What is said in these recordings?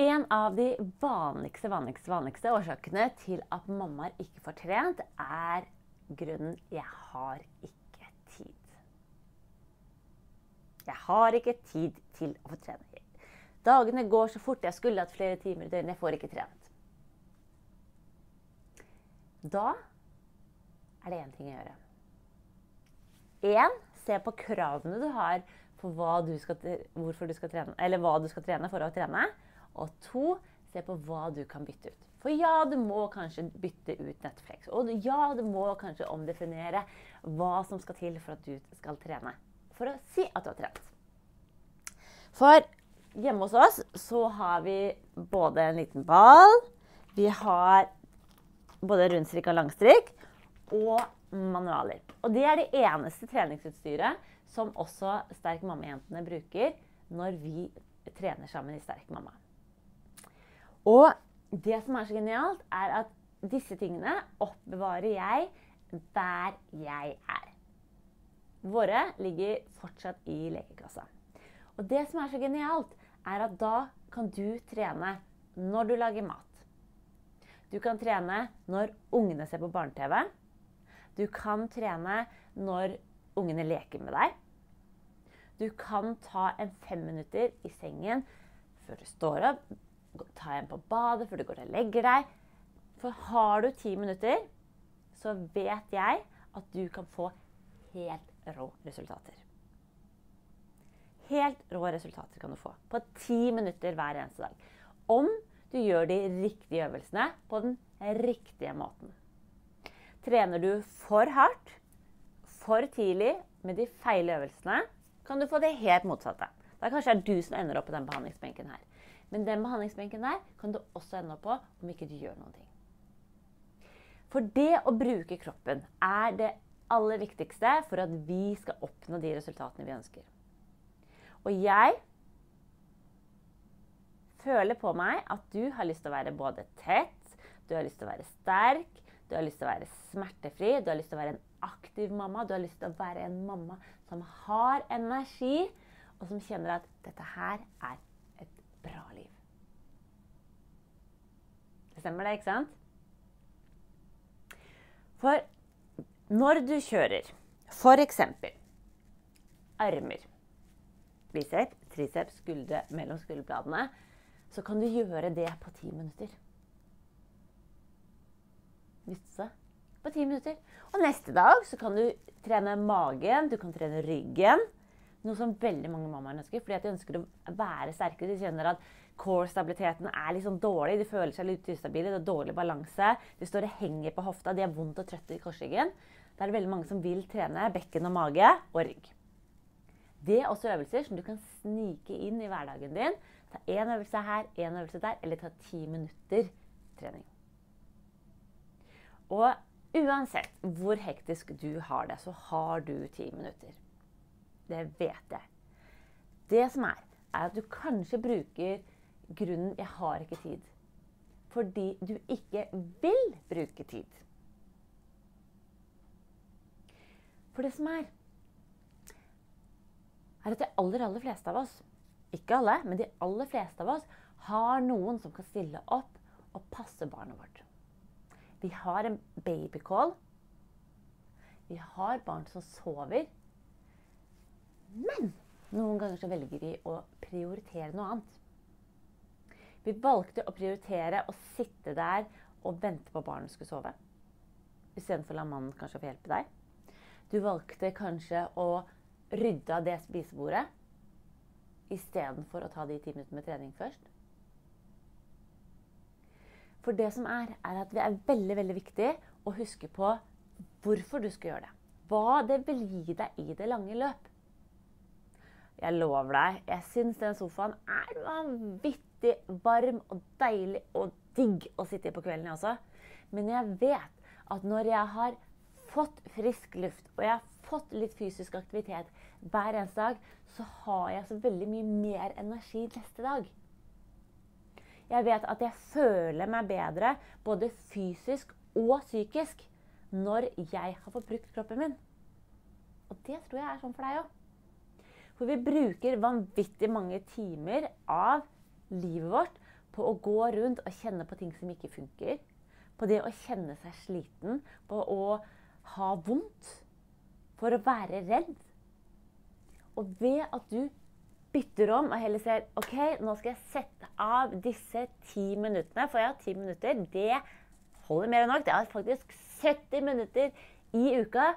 En av de vanligste, vanligste, vanligste årsakene til at mammaer ikke får trent, er grunnen 'jeg har ikke tid'. Jeg har ikke tid til å få trene. Dagene går så fort. Jeg skulle hatt flere timer i døgnet. Jeg får ikke trent. Da er det én ting å gjøre. Én, se på kravene du har for du skal, hvorfor du skal trene, eller hva du skal trene for å trene. Og to, se på hva du kan bytte ut. For ja, du må kanskje bytte ut Netflix. Og ja, du må kanskje omdefinere hva som skal til for at du skal trene. For å si at du har trent. For hjemme hos oss så har vi både en liten ball, vi har både rundstrikk og langstrikk, og manualer. Og det er det eneste treningsutstyret som også Sterk mamma-jentene bruker når vi trener sammen i Sterk mamma. Og det som er så genialt, er at disse tingene oppbevarer jeg der jeg er. Våre ligger fortsatt i lekekassa. Og det som er så genialt, er at da kan du trene når du lager mat. Du kan trene når ungene ser på barne-TV. Du kan trene når ungene leker med deg. Du kan ta en fem minutter i sengen før du står opp, ta en på badet før du går og legger deg. For har du ti minutter, så vet jeg at du kan få helt rå resultater. Helt rå resultater kan du få på ti minutter hver eneste dag. Om du gjør de riktige øvelsene på den riktige måten. Trener du for hardt, for tidlig, med de feile øvelsene, kan du få det helt motsatte. Da kanskje er du som ender opp på den behandlingsbenken her. Men den behandlingsbenken der kan du også ende opp på om ikke du gjør noen ting. For det å bruke kroppen er det aller viktigste for at vi skal oppnå de resultatene vi ønsker. Og jeg føler på meg at du har lyst til å være både tett, du har lyst til å være sterk, du har lyst til å være smertefri, du har lyst til å være en aktiv mamma, du har lyst til å være en mamma som har energi, og som kjenner at dette her er stemmer det, ikke sant? For når du kjører f.eks. armer, biceps, triceps, skuldre mellom skulderbladene, så kan du gjøre det på ti minutter. Nytte du På ti minutter. Og neste dag så kan du trene magen, du kan trene ryggen. Noe som veldig mange mammaer ønsker. fordi de ønsker å være sterkere. De kjenner at core-stabiliteten er sånn dårlig. De føler seg litt ustabile. Det er dårlig balanse. De står og henger på hofta. De er vondt og trøtte i korsryggen. Da er det veldig mange som vil trene bekken og mage og rygg. Det er også øvelser som du kan snike inn i hverdagen din. Ta én øvelse her, én øvelse der, eller ta ti minutter trening. Og uansett hvor hektisk du har det, så har du ti minutter. Det vet jeg. Det som er, er at du kanskje bruker grunnen 'jeg har ikke tid' fordi du ikke vil bruke tid. For det som er, er at de aller, aller fleste av oss ikke alle, men de aller fleste av oss har noen som kan stille opp og passe barnet vårt. Vi har en babycall. Vi har barn som sover. Men noen ganger så velger vi å prioritere noe annet. Vi valgte å prioritere å sitte der og vente på barnet skulle sove. Istedenfor å la mannen kanskje få hjelpe deg. Du valgte kanskje å rydde av det spisebordet istedenfor å ta de ti minuttene med trening først. For det som er, er at det er veldig, veldig viktig å huske på hvorfor du skal gjøre det. Hva det vil gi deg i det lange løp. Jeg lover deg, jeg syns den sofaen er vanvittig varm og deilig og digg å sitte i på kvelden, jeg også. Men jeg vet at når jeg har fått frisk luft og jeg har fått litt fysisk aktivitet hver eneste dag, så har jeg så veldig mye mer energi neste dag. Jeg vet at jeg føler meg bedre både fysisk og psykisk når jeg har fått brukt kroppen min. Og det tror jeg er sånn for deg òg. For vi bruker vanvittig mange timer av livet vårt på å gå rundt og kjenne på ting som ikke funker. På det å kjenne seg sliten. På å ha vondt. For å være redd. Og ved at du bytter om og heller ser OK, nå skal jeg sette av disse ti minuttene. For ja, ti minutter, det holder mer enn nok. Det er faktisk 70 minutter i uka.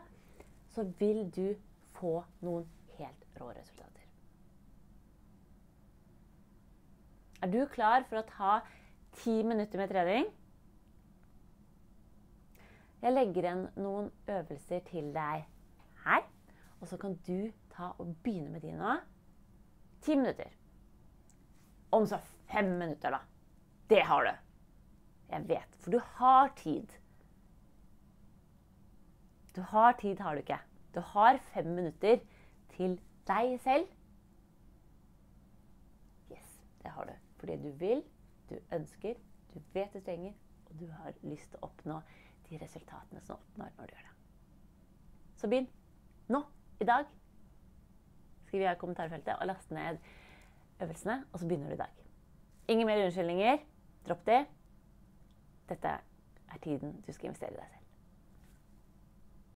Så vil du få noen rå resultater. Er du klar for å ta ti minutter med trening? Jeg legger igjen noen øvelser til deg her. Og så kan du ta og begynne med de nå. Ti minutter. Om så fem minutter, da. Det har du. Jeg vet. For du har tid. Du har tid, har du ikke. Du har fem minutter til deg selv. Yes, det har du. Fordi du vil, du ønsker, du vet du trenger, og du har lyst til å oppnå de resultatene som oppnår når du gjør det. Så begynn nå, i dag. Skriv i kommentarfeltet og last ned øvelsene, og så begynner du i dag. Ingen mer unnskyldninger. Dropp det. Dette er tiden du skal investere i deg selv.